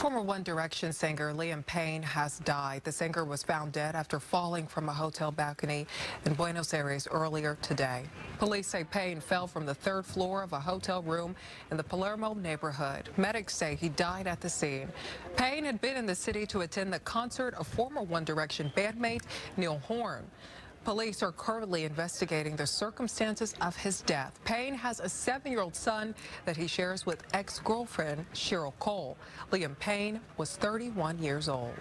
Former One Direction singer Liam Payne has died. The singer was found dead after falling from a hotel balcony in Buenos Aires earlier today. Police say Payne fell from the third floor of a hotel room in the Palermo neighborhood. Medics say he died at the scene. Payne had been in the city to attend the concert of former One Direction bandmate Niall Horan. Police are currently investigating the circumstances of his death. Payne has a seven-year-old son that he shares with ex-girlfriend Cheryl Cole. Liam Payne was 31 years old.